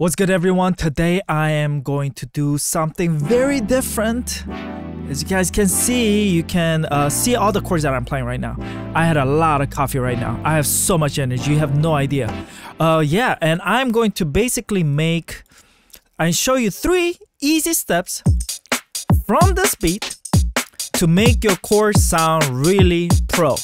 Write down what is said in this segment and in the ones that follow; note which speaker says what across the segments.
Speaker 1: What's good, everyone? Today I am going to do something very different. As you guys can see, you can uh, see all the chords that I'm playing right now. I had a lot of coffee right now. I have so much energy, you have no idea. Uh, yeah, and I'm going to basically make and show you three easy steps from this beat to make your chords sound really pro.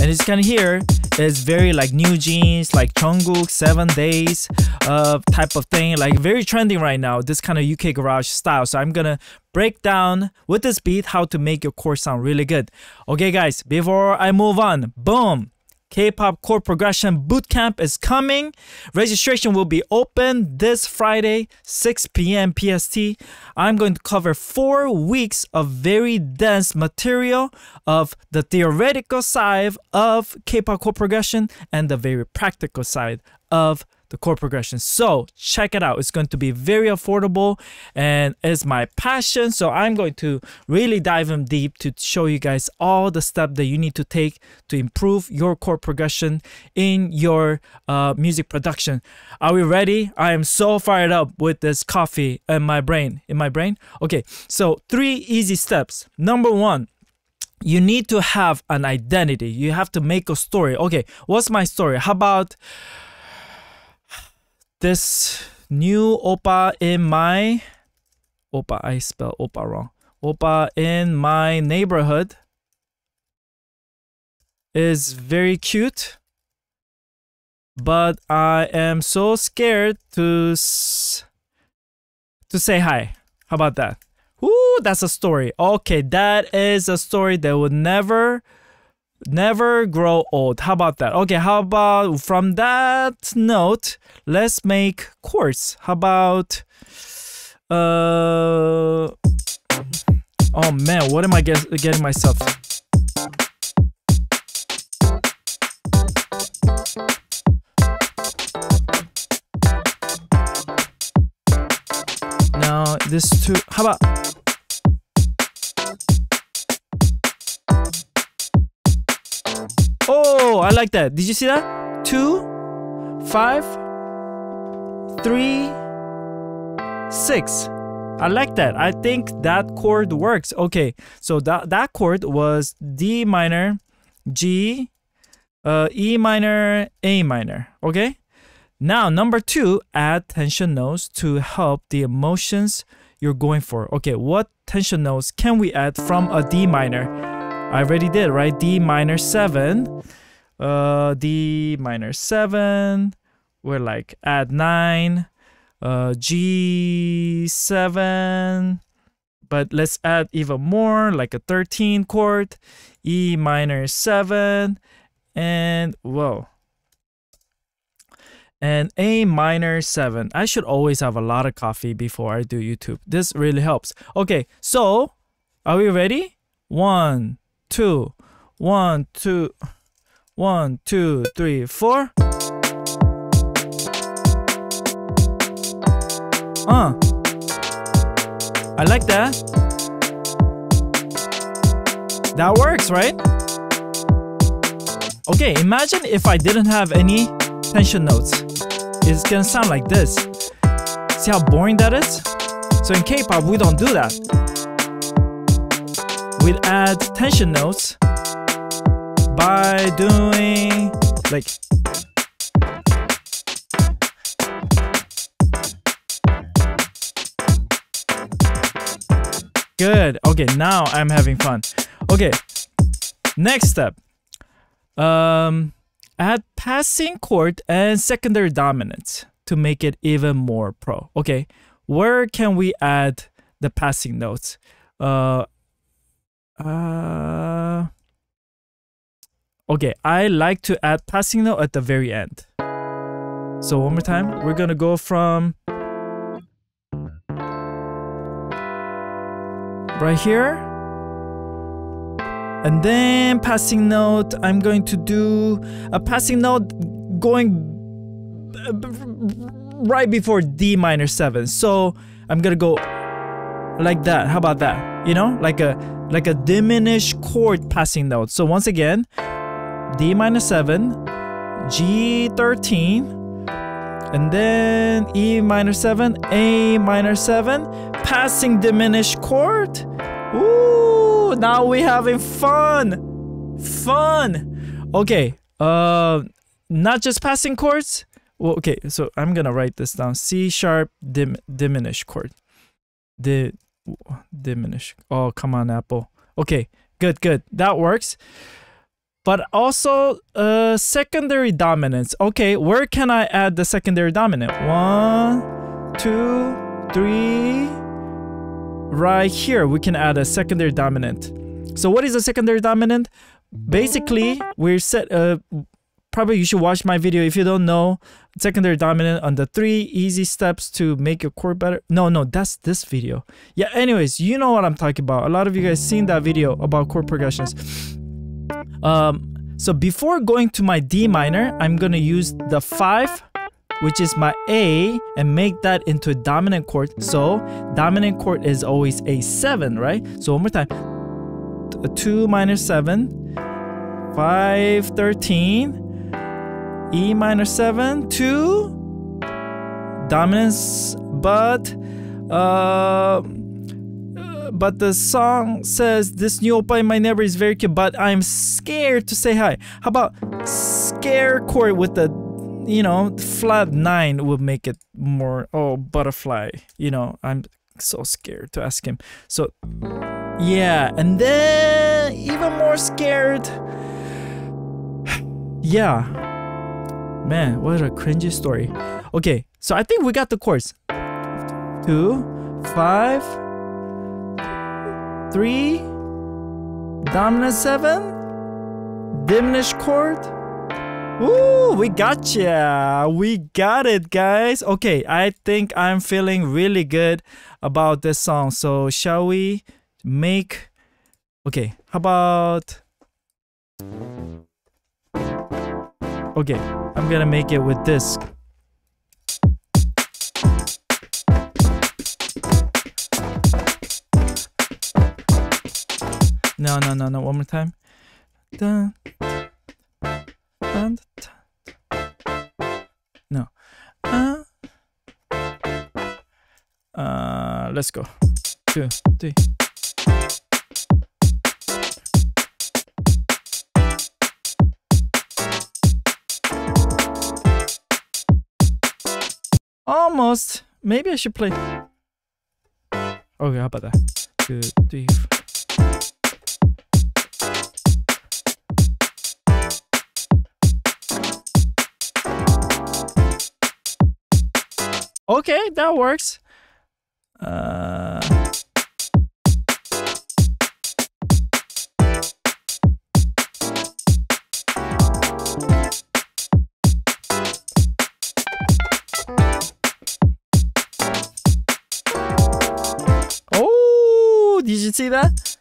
Speaker 1: And as you can hear, it's very like new jeans, like Jungkook, Seven Days, uh, type of thing, like very trending right now. This kind of UK garage style. So I'm gonna break down with this beat how to make your chord sound really good. Okay, guys, before I move on, boom. K-pop chord progression bootcamp is coming. Registration will be open this Friday, 6 p.m. PST. I'm going to cover four weeks of very dense material of the theoretical side of K-pop chord progression and the very practical side of the chord progression. So check it out. It's going to be very affordable and it's my passion. So I'm going to really dive in deep to show you guys all the steps that you need to take to improve your chord progression in your uh, music production. Are we ready? I am so fired up with this coffee in my brain. In my brain? Okay, so three easy steps. Number one, you need to have an identity. You have to make a story. Okay, what's my story? How about this new oppa in my oppa I spell oppa wrong. Oppa in my neighborhood is very cute, but I am so scared to to say hi. How about that? Ooh, that's a story. Okay, that is a story that would never never grow old. How about that? Okay, how about from that note, let's make chords. How about uh Oh man, what am I get, getting myself? Now this two how about Oh, I like that. Did you see that? Two, five, three, six. I like that. I think that chord works. Okay, so that that chord was D minor, G, uh, E minor, A minor. Okay. Now number two, add tension notes to help the emotions you're going for. Okay, what tension notes can we add from a D minor? I already did, right? D minor 7. Uh, D minor 7. We're like add 9. Uh, G7. But let's add even more, like a 13 chord. E minor 7. And whoa. And A minor 7. I should always have a lot of coffee before I do YouTube. This really helps. Okay, so are we ready? One, two, one, two, one, two, three, four. Uh, I like that. That works, right? Okay, imagine if I didn't have any tension notes. It's gonna sound like this. See how boring that is? So in K-pop, we don't do that we'd add tension notes by doing like good. Okay now i'm having fun. Okay next step. Um add passing chord and secondary dominant to make it even more pro. Okay where can we add the passing notes? Uh uh, okay, I like to add passing note at the very end. So one more time, we're gonna go from right here. And then passing note, I'm going to do a passing note going uh, right before D minor 7. So I'm gonna go like that. How about that? You know, like a like a diminished chord passing note. So once again, D minor 7, G13, and then E minor 7, A minor 7, passing diminished chord. Ooh, now we having fun. Fun. Okay, uh not just passing chords. Well, okay, so I'm gonna write this down. C sharp dim diminished chord. Di diminish. Oh, come on, Apple. Okay, good, good. That works but also uh, secondary dominance. Okay, where can I add the secondary dominant? One, two, three. Right here, we can add a secondary dominant. So what is a secondary dominant? Basically, we're set. Uh, probably you should watch my video if you don't know secondary dominant on the three easy steps to make your chord better. No, no, that's this video. Yeah. Anyways, you know what I'm talking about. A lot of you guys seen that video about chord progressions. Um, so before going to my D minor, I'm gonna use the 5, which is my A, and make that into a dominant chord. So dominant chord is always a 7, right? So one more time. 2 minor 7, 5, 13, E minor 7, 2, dominance, but uh but the song says this new oppa in my neighbor is very cute, but I'm scared to say hi. How about scare chord with the you know flat nine would make it more oh butterfly. You know, I'm so scared to ask him. So yeah, and then even more scared. yeah. Man, what a cringy story. Okay, so I think we got the chords. Two, five, three, dominant seven, diminished chord. Ooh, we got ya. We got it, guys. Okay, I think I'm feeling really good about this song. So, shall we make Okay, how about Okay, I'm gonna make it with this No, no, no, no. One more time. Dun, dun, no. Uh, uh, let's go. Two, three. Almost. Maybe I should play. Okay, how about that? Two, three. Okay, that works. Uh... Oh, did you see that?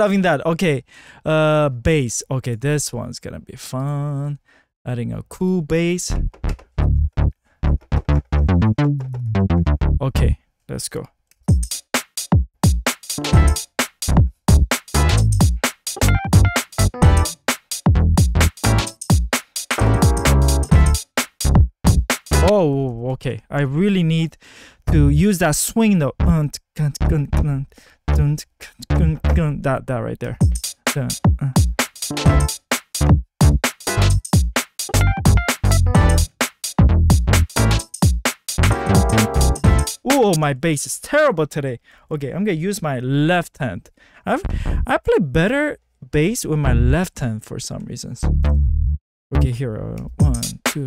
Speaker 1: Loving that. Okay. Uh bass. Okay, this one's gonna be fun. Adding a cool bass. Okay, let's go. Oh, okay. I really need to use that swing note. That that right there. Oh, my bass is terrible today. Okay, I'm gonna use my left hand. I've I play better bass with my left hand for some reasons. Okay, here. Uh, one, two.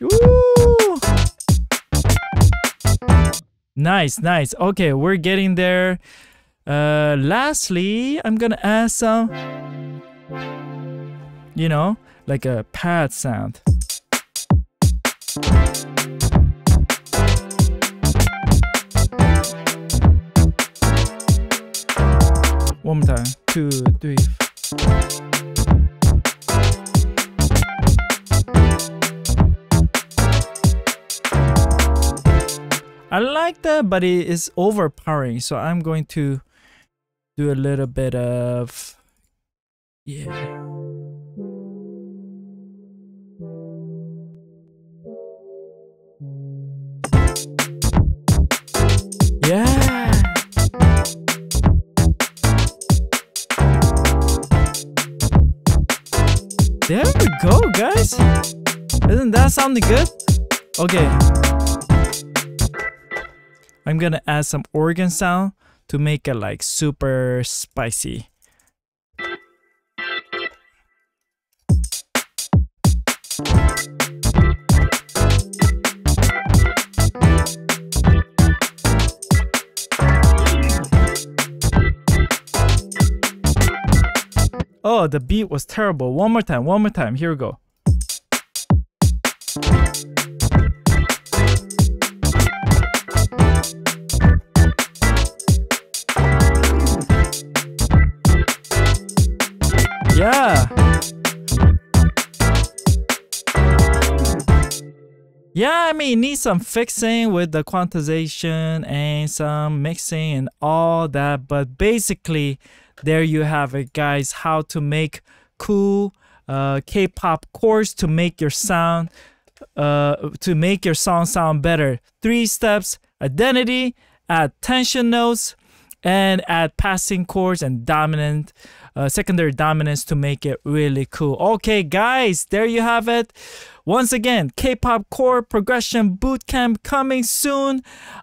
Speaker 1: Woo! Nice, nice. Okay, we're getting there. Uh, lastly, I'm gonna add some, you know, like a pad sound. One more time. Two, three. Like that, but it is overpowering. So I'm going to do a little bit of yeah. Yeah. There we go, guys. Isn't that sounding good? Okay. I'm gonna add some organ sound to make it like super spicy. Oh, the beat was terrible. One more time, one more time. Here we go. Yeah. Yeah, I mean, need some fixing with the quantization and some mixing and all that. But basically, there you have it, guys. How to make cool uh, K-pop chords to make your sound, uh, to make your song sound better. Three steps: identity, add tension notes, and add passing chords and dominant uh, secondary dominance to make it really cool. Okay, guys, there you have it. Once again, K-pop chord progression bootcamp coming soon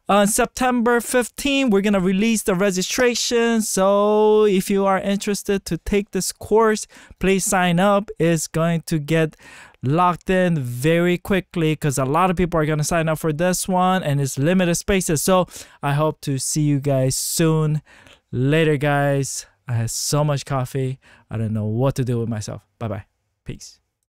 Speaker 1: on September 15. We're gonna release the registration. So if you are interested to take this course, please sign up. It's going to get locked in very quickly because a lot of people are going to sign up for this one and it's limited spaces. So I hope to see you guys soon. Later, guys. I had so much coffee. I don't know what to do with myself. Bye bye. Peace.